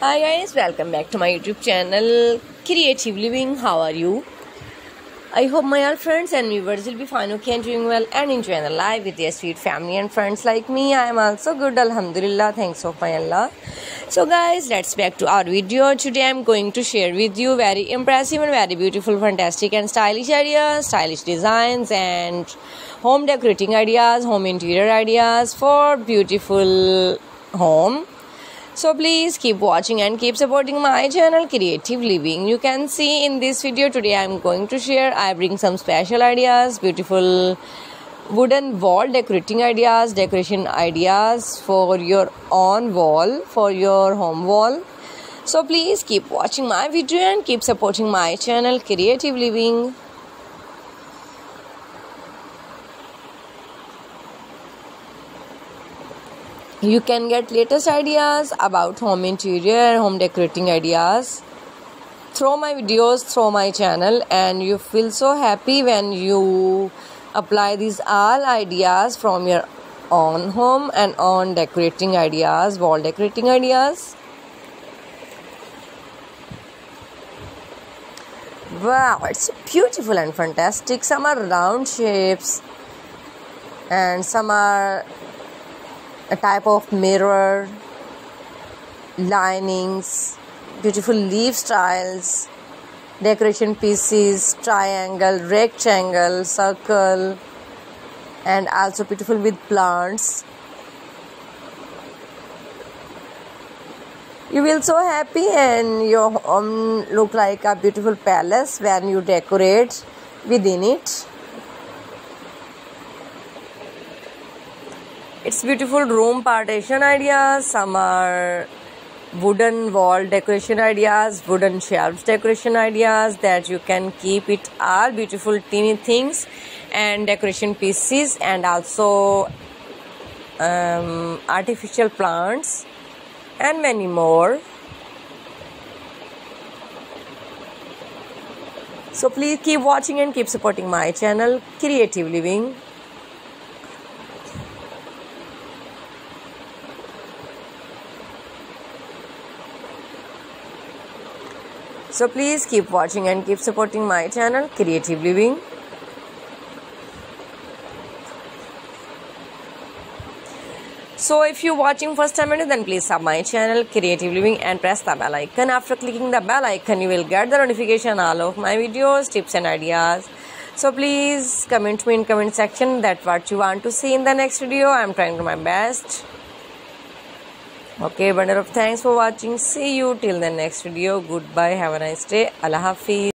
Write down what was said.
Hi guys, welcome back to my YouTube channel Creative Living. How are you? I hope my all friends and viewers will be fine, okay, and doing well and enjoying the life with their sweet family and friends like me. I am also good, Alhamdulillah. Thanks of my Allah. So guys, let's back to our video. Today I am going to share with you very impressive and very beautiful, fantastic and stylish ideas, stylish designs and home decorating ideas, home interior ideas for beautiful home so please keep watching and keep supporting my channel Creative Living. You can see in this video today I am going to share I bring some special ideas, beautiful wooden wall decorating ideas, decoration ideas for your own wall, for your home wall. So please keep watching my video and keep supporting my channel Creative Living. You can get latest ideas about home interior home decorating ideas. Through my videos through my channel and you feel so happy when you apply these all ideas from your own home and on decorating ideas wall decorating ideas. Wow it's beautiful and fantastic. Some are round shapes and some are a type of mirror, linings, beautiful leaf styles, decoration pieces, triangle, rectangle, circle, and also beautiful with plants. You will so happy and your home look like a beautiful palace when you decorate within it. It's beautiful room partition ideas. Some are wooden wall decoration ideas, wooden shelves decoration ideas that you can keep it all beautiful teeny things and decoration pieces and also um, artificial plants and many more. So please keep watching and keep supporting my channel Creative Living. So please keep watching and keep supporting my channel Creative Living. So if you're watching first time then please sub my channel Creative Living and press the bell icon. After clicking the bell icon you will get the notification all of my videos, tips and ideas. So please comment me in comment section that what you want to see in the next video. I'm trying to my best okay bundle of thanks for watching. See you till the next video. Goodbye. Have a nice day. Allah hafiz